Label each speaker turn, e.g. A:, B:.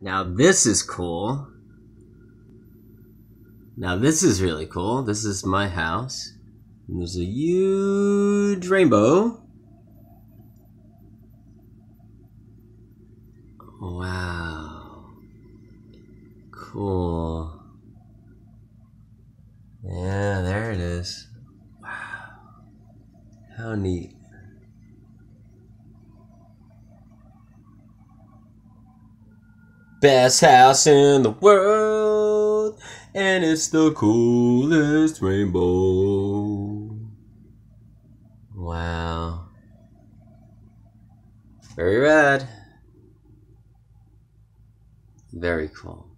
A: Now this is cool. Now this is really cool. This is my house. And there's a huge rainbow. Wow. Cool. Yeah, there it is. Wow. How neat. Best house in the world, and it's the coolest rainbow. Wow. Very red. Very cool.